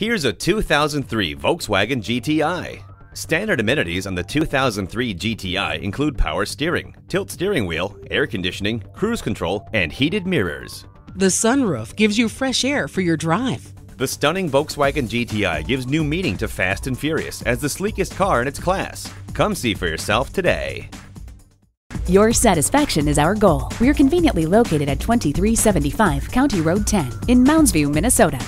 Here's a 2003 Volkswagen GTI. Standard amenities on the 2003 GTI include power steering, tilt steering wheel, air conditioning, cruise control, and heated mirrors. The sunroof gives you fresh air for your drive. The stunning Volkswagen GTI gives new meaning to Fast and Furious as the sleekest car in its class. Come see for yourself today. Your satisfaction is our goal. We're conveniently located at 2375 County Road 10 in Mounds View, Minnesota.